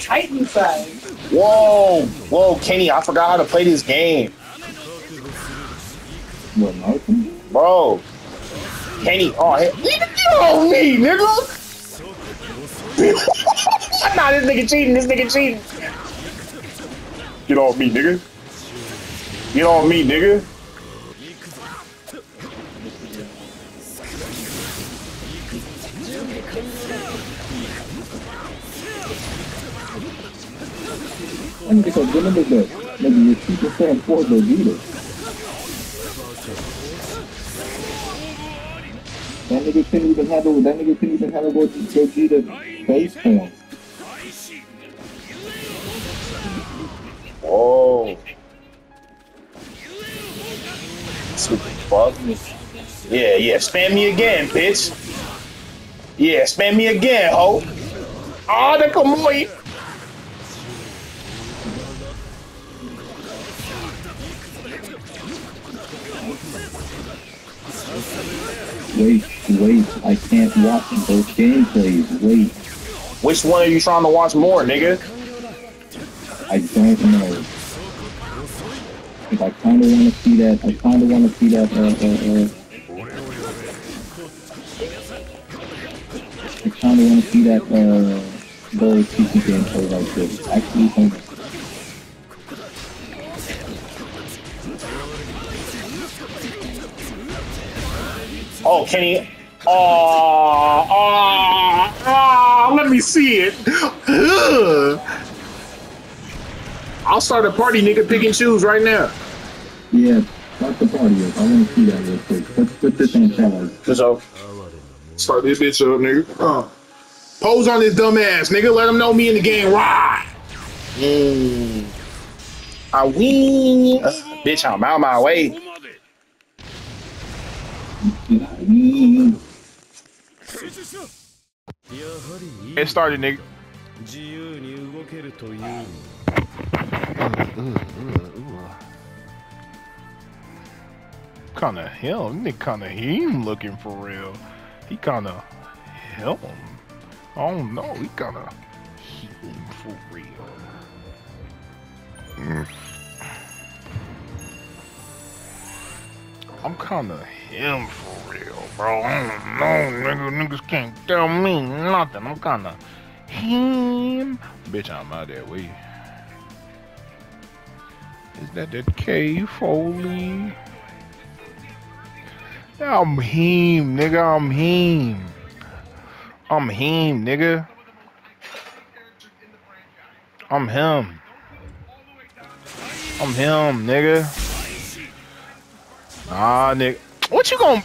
Titan side. Whoa, whoa, Kenny, I forgot how to play this game, bro. Kenny, oh, hey, get off me, nigga. nah, this nigga cheating. This nigga cheating. Get off me, nigga. Get off me, nigga. So good at that. Nigga, you keep your fan for Vegeta. That nigga couldn't even handle, that nigga couldn't even handle Vegeta base form. Whoa. Stupid fuck. Yeah, yeah. Spam me again, bitch. Yeah, spam me again, ho. Oh, the Kamui. Wait, wait, I can't watch those gameplays. Wait, Which one are you trying to watch more, nigga? I don't know. If I kinda wanna see that, I kinda wanna see that, uh, uh, uh. I kinda wanna see that, uh, those PC gameplay like this. Actually, some Oh, Kenny. Oh, oh, oh, let me see it. Ugh. I'll start a party, nigga. Pick and choose right now. Yeah, start the party up. I want to see that real quick. Let's put this on challenge. So, start this bitch up, nigga. Uh, pose on this dumb ass, nigga. Let them know me in the game. Ride. Mm. I win. Uh, bitch, I'm out my way. It started, nigga. Kind of him, nigga. Kind of him looking for real. He kind of him. I don't know. He kind of him for real. Mm. I'm kind of him for bro. Know, nigga. Niggas can't tell me nothing. I'm kind of him. Bitch, I'm out that way. Is that that K Foley? I'm him, nigga. I'm him. I'm him, nigga. I'm him. I'm him, nigga. Ah, nigga. What you gonna?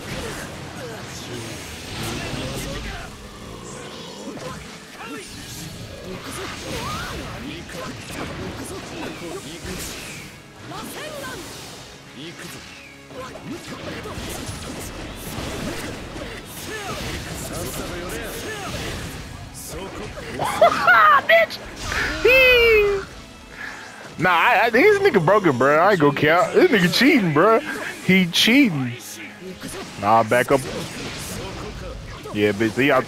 Nah, I, I, this nigga broken, bro. I ain't gonna count. This nigga cheating, bro. He cheating. Nah, back up. Yeah, bitch. He out.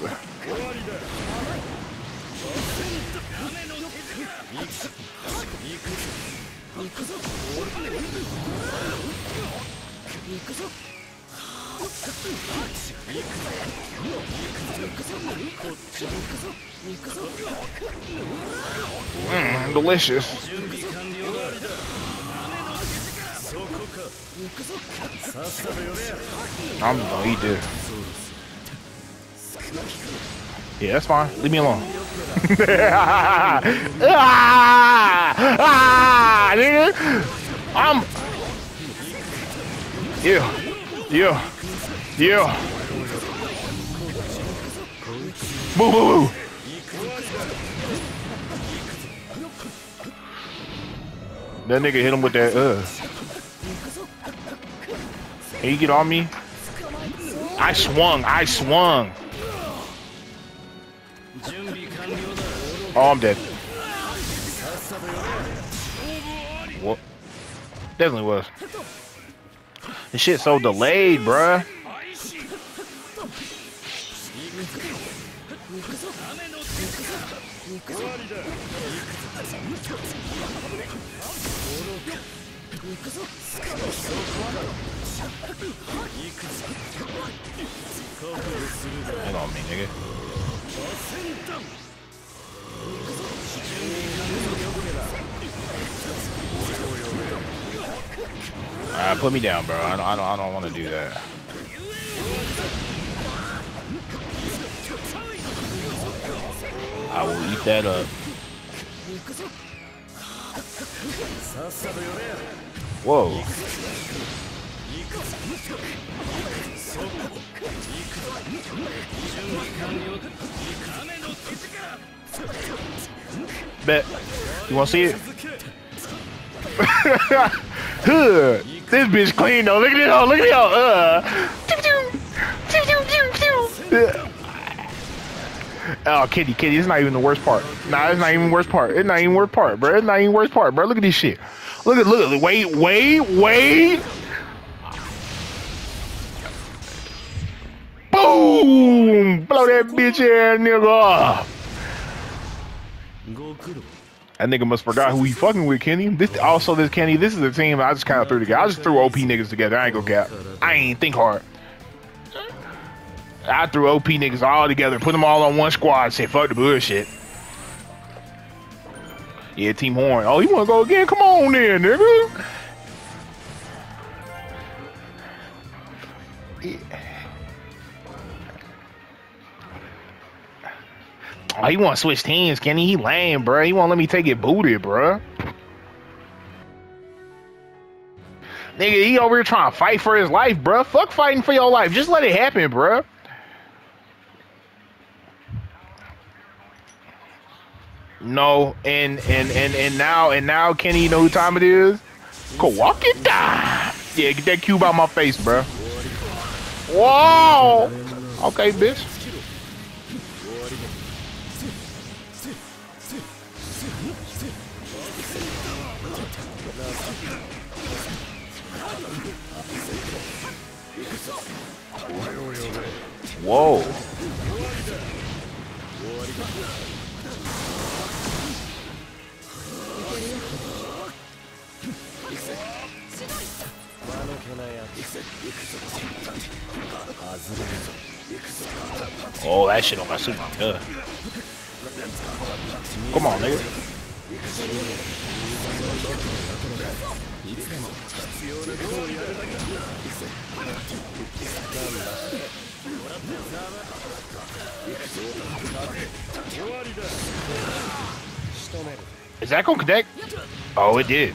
Mm, delicious. Eat this. Yeah, that's fine. Leave me alone. ah, ah, nigga. I'm. Yeah. Yeah. Yeah. Boo, boo, boo. That nigga hit him with that, uh. Can you get on me? I swung. I swung. Oh, I'm dead. What? Definitely was. This shit's so delayed, bruh. Hang on me, nigga. Alright, put me down, bro. I don't, I don't, I don't want to do that. I will eat that up. Whoa. Bet. You want to see it? This bitch clean though. Look at it all. Look at it all. Uh. Oh, kitty, kitty. It's not even the worst part. Nah, it's not even the worst part. It's not even worst part, bro. It's not even worst part, bro. Look at this shit. Look at, look at, wait, wait, wait. Boom! Blow that bitch ass nigga. That nigga must forgot who he fucking with, Kenny. This also this Kenny. This is a team I just kind of threw together. I just threw OP niggas together. I ain't go cap. I ain't think hard. I threw OP niggas all together, put them all on one squad, Say fuck the bullshit. Yeah, Team Horn. Oh, you wanna go again? Come on in, nigga. Oh, he want to switch teams, Kenny. He lame, bro. He won't let me take it booted, bro. Nigga, he over here trying to fight for his life, bro. Fuck fighting for your life. Just let it happen, bro. No, and and and and now and now, Kenny, you know who time it is? Go walk it down. Yeah, get that cube out my face, bro. Whoa. Okay, bitch. Whoa. Oh, that shit on my suit. Good. Come on, nigga. Is that gonna connect? Oh, it did. 思い知る Is that gonna connect? Oh, it did.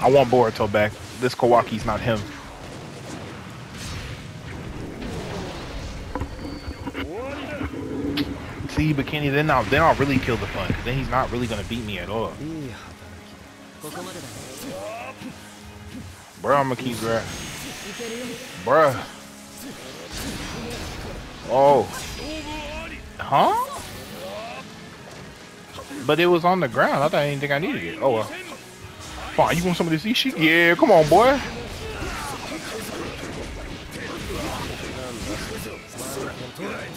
I want Boruto back. This Kawaki's not him. See, but Kenny, then I'll then I'll really kill the fun. Then he's not really gonna beat me at all. Bro, I'm gonna keep grab. Bruh. Oh. Huh? But it was on the ground. I thought I didn't think I needed it. Oh well. Fine, you want some of this Ishi? Yeah, come on, boy.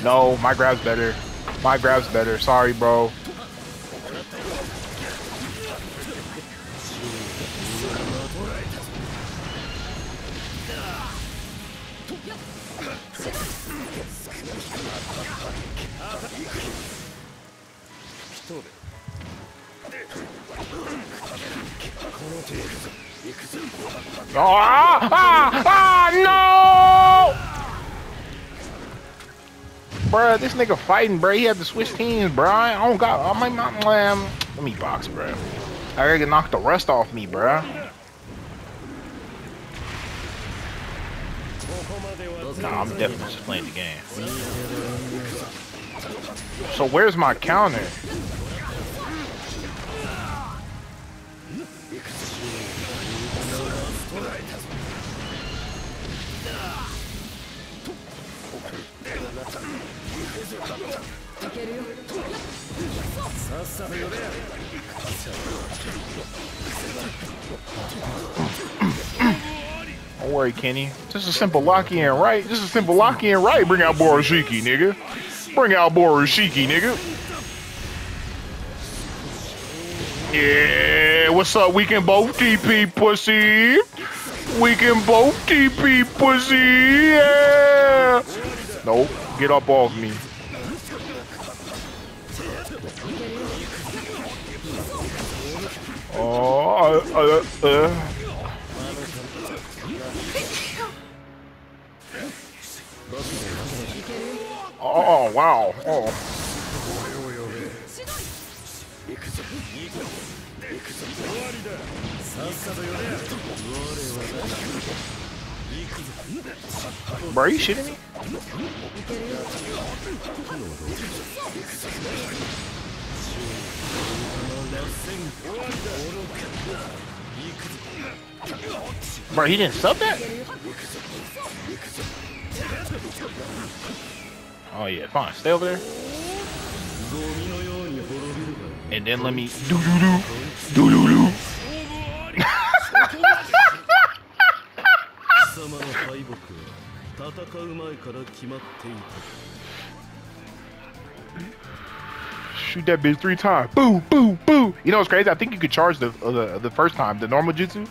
No, my grab's better. My grab's better. Sorry, bro. Ah, ah, ah, no! Bruh, this nigga fighting, bruh. He had to switch teams, bruh. I don't got. I might not. Um, let me box, bruh. I get knocked the rust off me, bruh. No, I'm definitely just playing the game. So where's my counter? Don't worry, Kenny. Just a simple lock in, right? Just a simple lock in, right? Bring out Boroshiki, nigga. Bring out Boroshiki, nigga. Yeah, what's up? We can both TP, pussy. We can both TP, pussy. Yeah. Nope. Get up off me. Oh, uh, uh, uh. Oh, oh, wow. Oh. Bro, are you shitting me? Bro, he didn't sub that? Oh yeah, Fine. stay over there. And then let me do do do do do do. Shoot that bitch three times. Boo, boo, boo. You know what's crazy? I think you could charge the uh, the, the first time, the normal jutsu.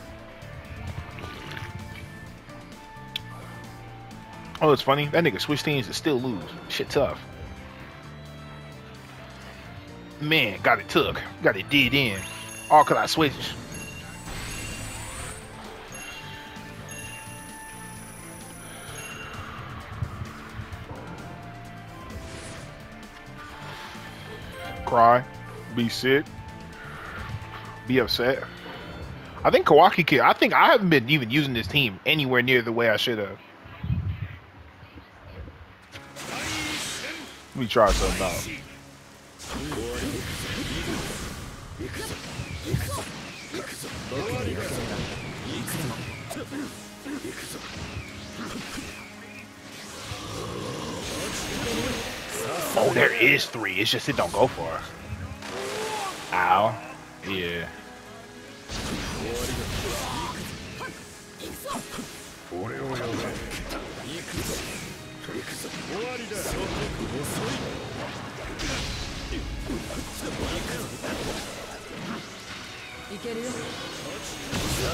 Oh, it's funny. That nigga switch teams and still lose. Shit tough. Man, got it took. Got it did in. All cause I switched. Cry. Be sick. Be upset. I think Kawaki kid. I think I haven't been even using this team anywhere near the way I should have. Let me try something out. Oh, there is three. It's just it don't go far. Ow. Yeah. 終わりだ諸国遅いいけるよさ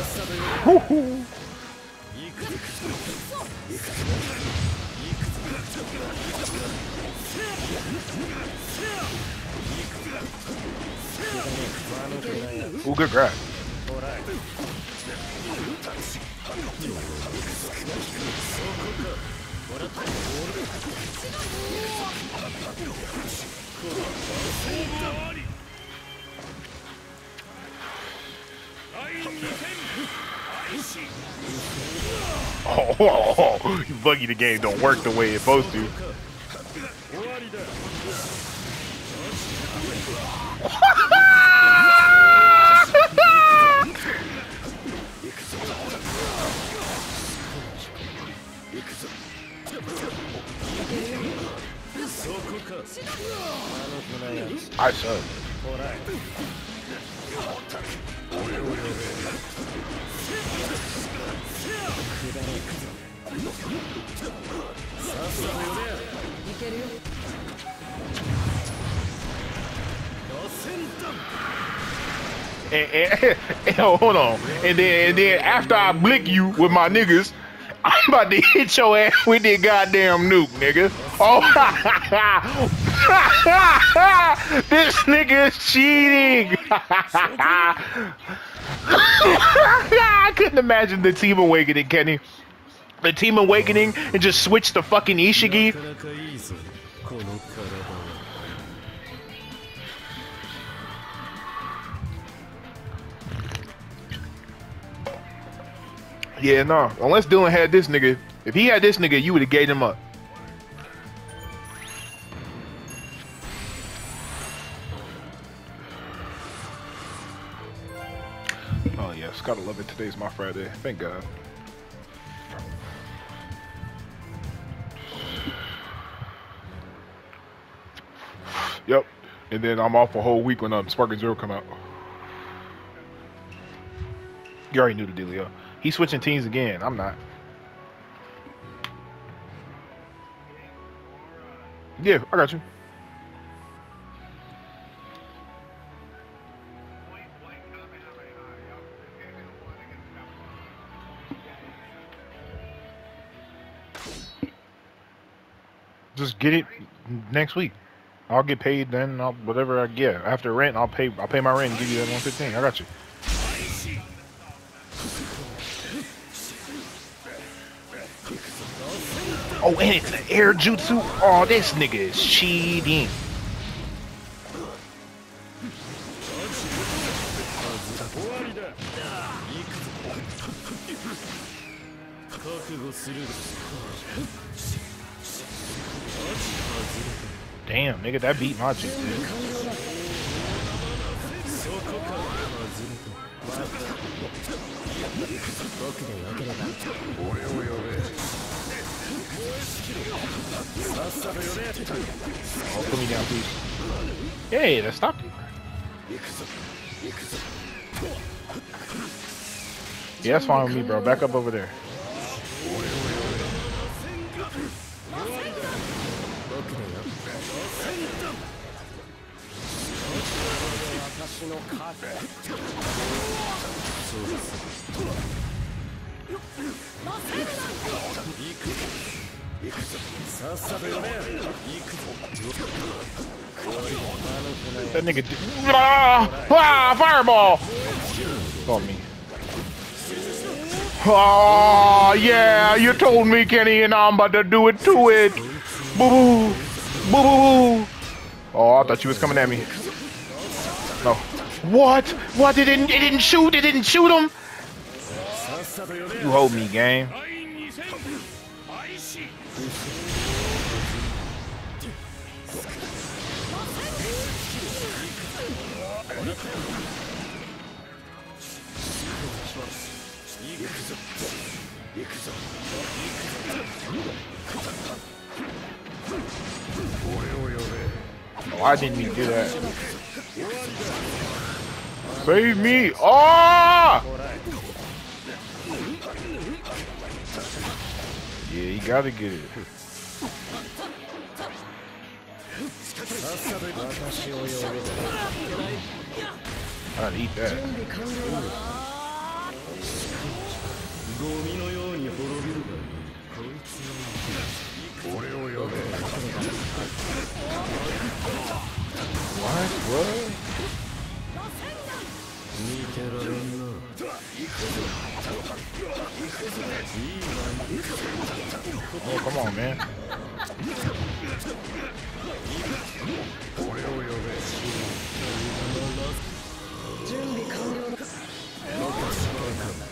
っさとほほいいい Oh, oh, oh, buggy the game don't work the way it's supposed to. I suck. And, and, and- hold on. And then and then after I blick you with my niggas, I'm about to hit your ass with that goddamn nuke, nigga. Oh, this nigga is cheating. I couldn't imagine the team awakening, Kenny. The team awakening and just switch to fucking Ishiki. Yeah, no. Nah. Unless Dylan had this nigga, if he had this nigga, you would have gave him up. Yes, gotta love it. Today's my Friday. Thank God. Yep. And then I'm off a whole week when um, Sparking Zero come out. You already knew the dealio. He's switching teams again. I'm not. Yeah, I got you. Get it next week. I'll get paid then. I'll, whatever I get after rent, I'll pay. I'll pay my rent and give you that one fifteen. I got you. Oh, and it's an air jutsu. Oh, this nigga is cheating. Damn, nigga, that beat my chick, dude. Oh, put me down, please. Hey, that stopped you. Yeah, that's fine with me, bro. Back up over there. That nigga. Ah, ah, fireball! Me. Oh, yeah, you told me, Kenny, and I'm about to do it to it. Boo. Boo boo boo. Oh, I thought you was coming at me. No. What? What? It didn't, it didn't shoot? It didn't shoot him? You hold me, game. Why didn't you do that? Save me! Oh! Yeah, you gotta get it. I'd eat that. ゴ いつの俺を呼べ What? What? 見てられんな Oh, come on, man.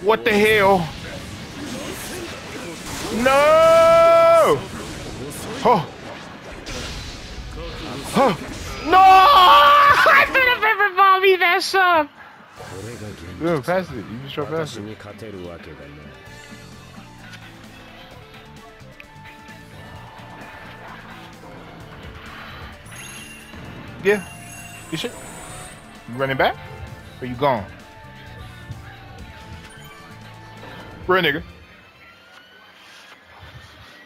What the hell? No! Oh! No! I could have ever Bobby that sub! Yo, pass it. You just try past it. Yeah. You should. You running back? Or you gone? Real nigga.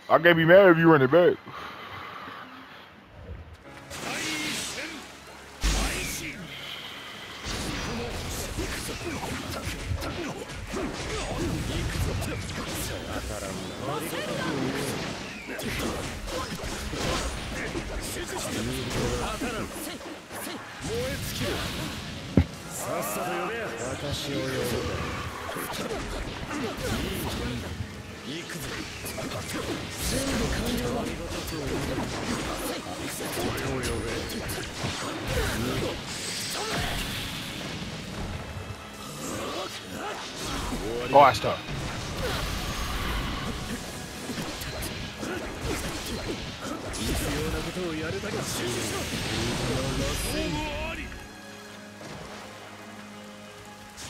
I can't be mad if you running back. さっさと呼べ私を呼ぶいい行くぜ全部完了俺を呼べ壊した。必要なことをやるだけ集中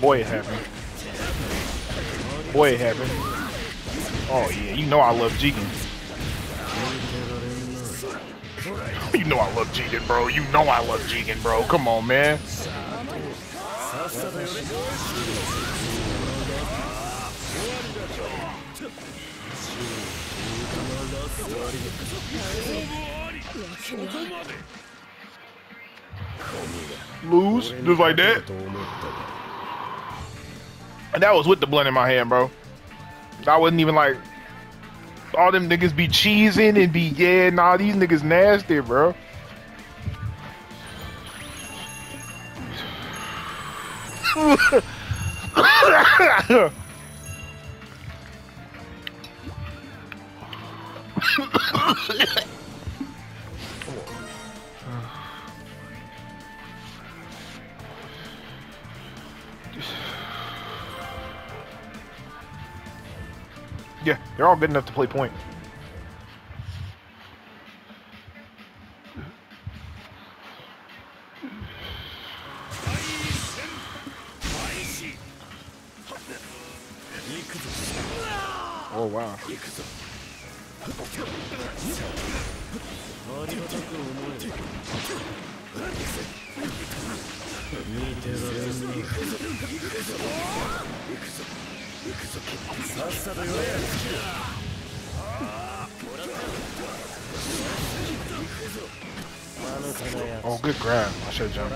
Boy, it happened. Boy, it happened. Oh, yeah. You know I love Jigen. You know I love Jigen, bro. You know I love Jigen, bro. Come on, man. Lose just like that. And that was with the blood in my hand, bro. I wasn't even like all them niggas be cheesing and be yeah, nah, these niggas nasty, bro. Yeah, they're all good enough to play point. Oh wow. Oh, good grab. I should jump.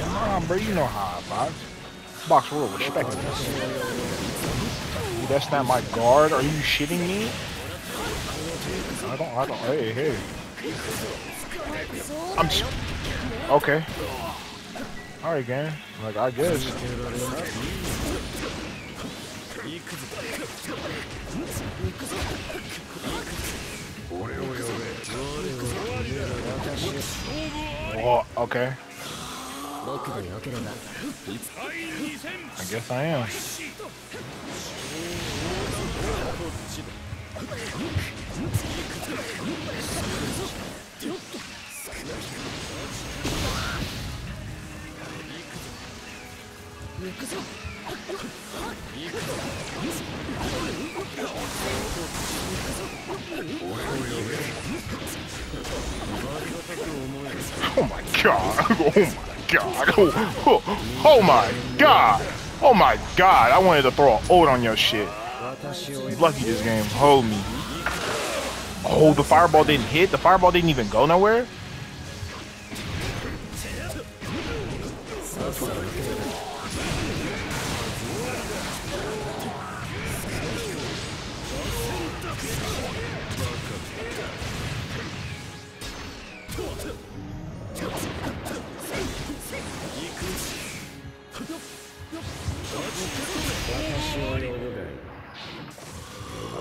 Come on, bro. You know how I box. Box rule, respect this. That's not my guard. Are you shitting me? I don't, I don't, hey, hey. I'm okay. Alright, gang. Like, I guess. Oh, okay. I guess I am. Oh my god! Oh my god. Oh, oh, oh my god. Oh my god. I wanted to throw an ult on your shit. Lucky this game. Hold me. Oh, the fireball didn't hit? The fireball didn't even go nowhere?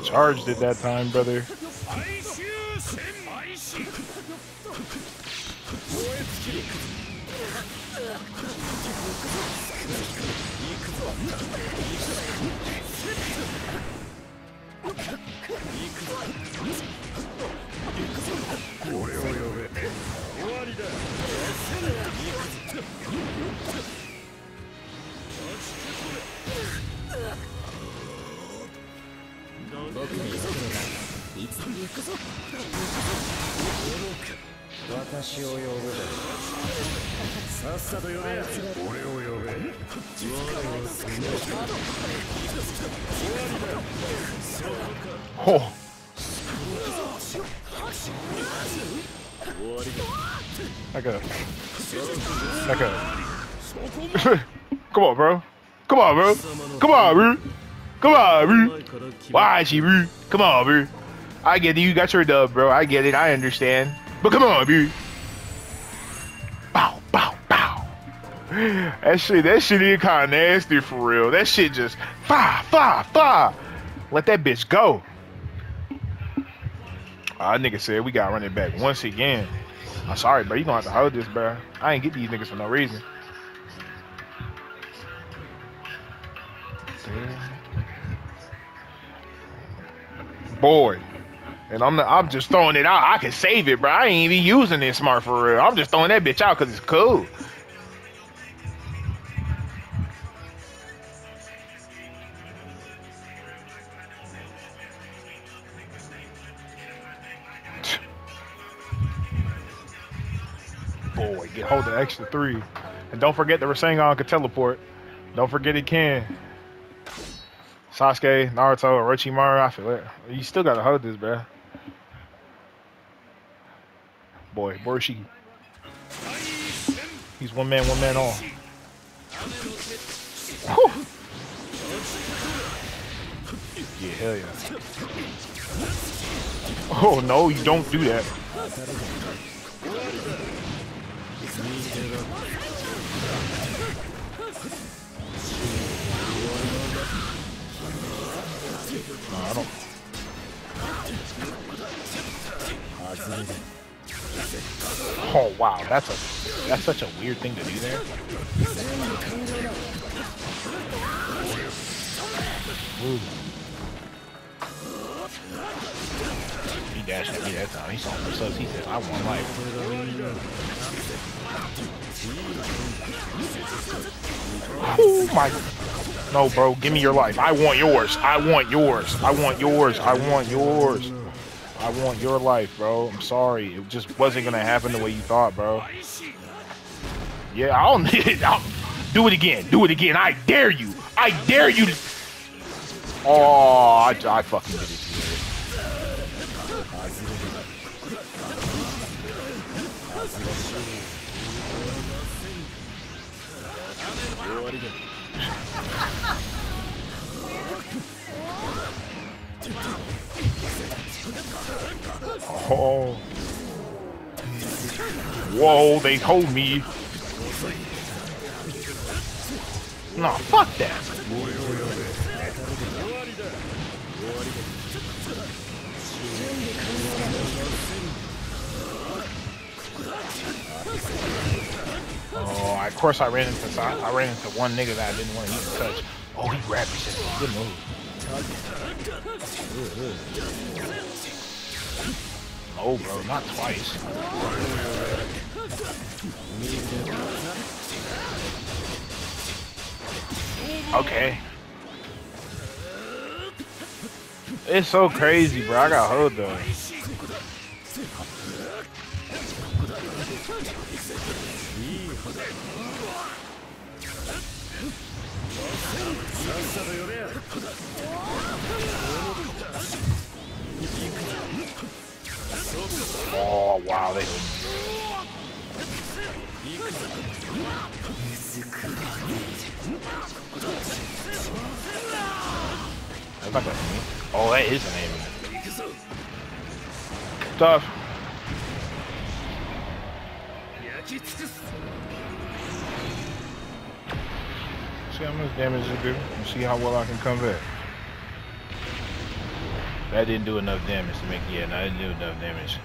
Charged at that time, brother. 僕の予想がいつで私を呼ぶだろさっさと呼べ俺を呼べ我を救う終わりだほう終わりだ Back up. Back. Come on, bro. Come on, bro. Come on, bro. Come on, bro. Why, bro? Come on, bro. I get it. You got your dub, bro. I get it. I understand. But come on, bro. Bow, bow, bow. That shit, that shit is kind of nasty for real. That shit just fa, fa, fa. Let that bitch go. Ah, I uh, nigga said we got running back once again. I'm sorry, bro. You gonna have to hold this, bro. I ain't get these niggas for no reason. Boy. And I'm not, I'm just throwing it out. I can save it, bro. I ain't even using this smart for real. I'm just throwing that bitch out because it's cool. Boy, get hold of the extra three. And don't forget the Rasengan can teleport. Don't forget it can. Sasuke, Naruto, Orochimaru, I feel it. You still gotta hold this, bro. Boy, Borshi. He's one man, one man all. Yeah, hell yeah. Oh no, you don't do that. No, I don't. Oh wow, that's a that's such a weird thing to do there. Ooh. He dashed at me that time. He saw me so he said, I want life. Oh my No bro, give me your life. I want yours. I want yours. I want yours. I want yours. I want your life, bro. I'm sorry. It just wasn't gonna happen the way you thought, bro. Yeah, I don't need it. I'll, do it again. Do it again. I dare you. I dare you to. Oh, I, I fucking did it. Oh. Whoa, they hold me. No, fuck that. Oh, of course I ran into I, I ran into one nigga that I didn't want to even touch. Oh, he grabbed me. Good move. No, bro, not twice. Okay. It's so crazy, bro. I got hold though. Oh wow, they. Oh, that is an enemy. Tough. See how much damage it do, and see how well I can come back. That didn't do enough damage to make, yeah, no, that didn't do enough damage.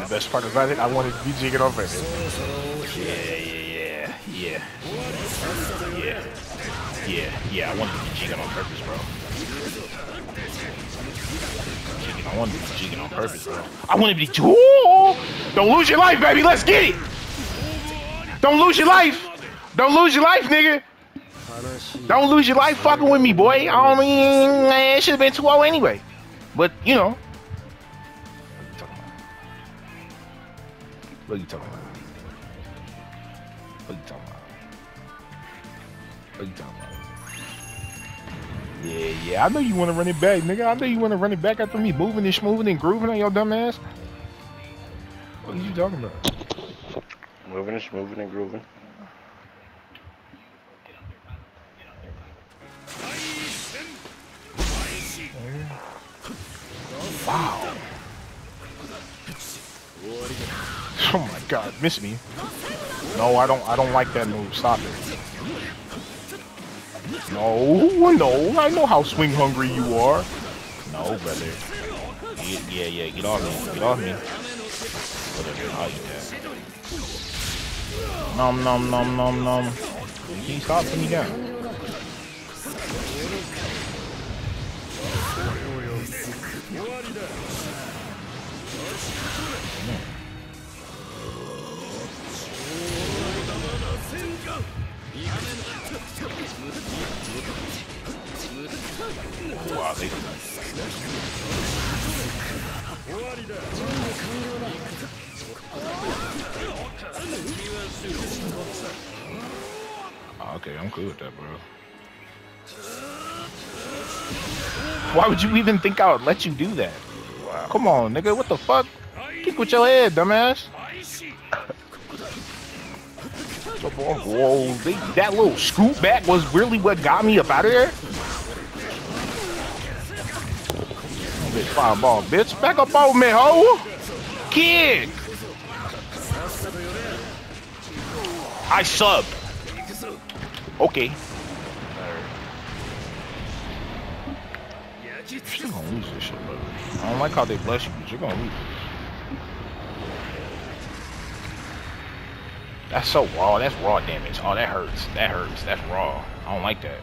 The best part about it, I wanted to be jigging off of it. Yeah, yeah, yeah, yeah. Yeah. Yeah, yeah, I wanted to be jigging on purpose, bro. I wanted to be jigging on purpose, bro. I want to be. Ooh! Don't lose your life, baby. Let's get it. Don't lose your life. Don't lose your life, nigga. Don't lose your life fucking with me, boy. I don't mean, it should have been 2-0 anyway. But, you know. What are you talking about? What are you talking about? Yeah, yeah, I know you want to run it back, nigga. I know you want to run it back after me moving and schmoving and grooving on your dumb ass. What are you talking about? Moving and moving and grooving. Wow. Oh my god, miss me. No, I don't I don't like that move. Stop it. No, no, I know how swing hungry you are. No, brother. Yeah, yeah, yeah, get off me. Get off me. Whatever, I'll eat that. Nom nom nom nom nom. Can you stop putting me down? Wow, That, bro. Why would you even think I would let you do that? Come on, nigga, what the fuck? Kick with your head, dumbass. Whoa, they, that little scoop back was really what got me up out of there? Bitch, fireball, bitch. Back up on me, ho! Kick! I sub. Okay. You're gonna lose this shit, bro. I don't like how they bless you, but you're gonna lose. That's so raw. That's raw damage. Oh, that hurts. That hurts. That's raw. I don't like that.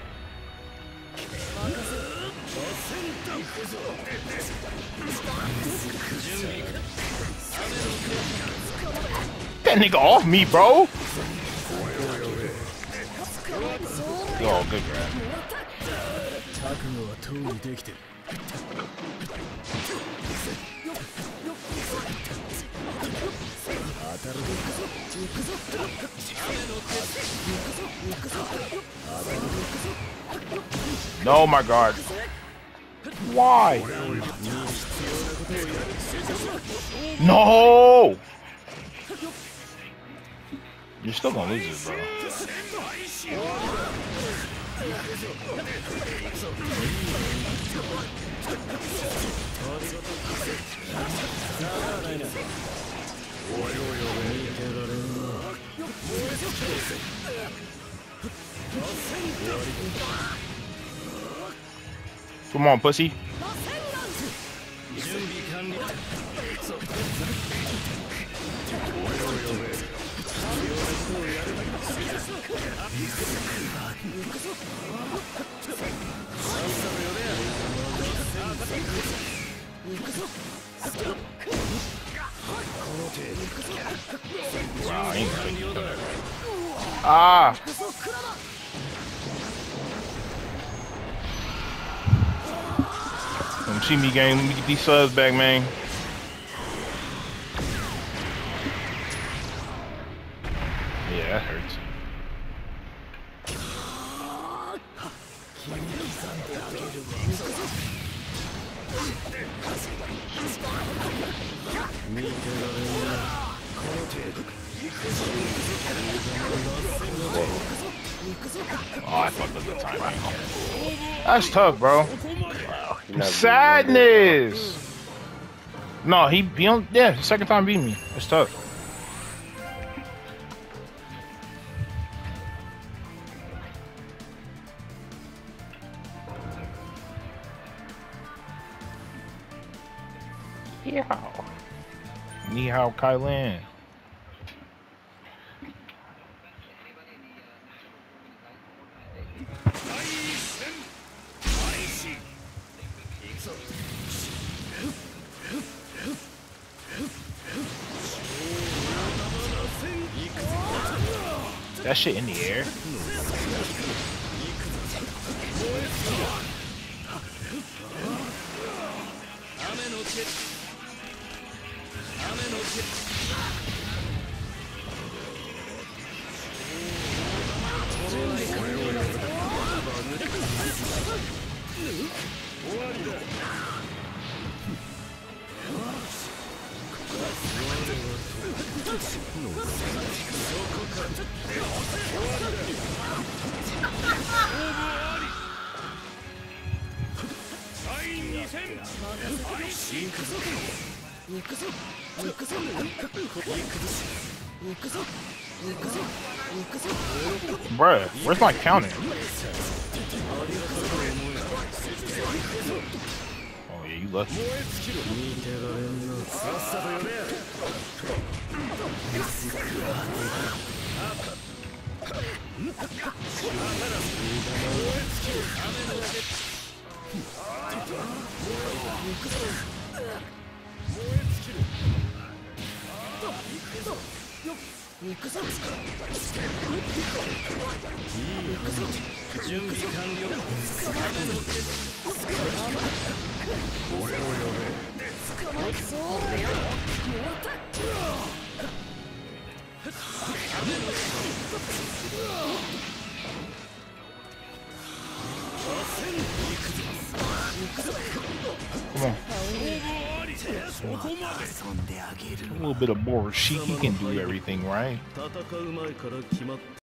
That nigga off me, bro. Oh, good grab. No, my God! Why? No! You're still gonna lose this, bro. Come on, pussy. Ah! Come see me, gang. Let me get these subs back, man. That's tough, bro. You Sadness. No, he he on yeah, second time beating me. It's tough. Yeah. Ni hao Kai Lan. That shit in the air. Bruh, where's my counter? Oh yeah, you lucky. 準そ行くぞ Come on. A little bit of more She can do everything, right?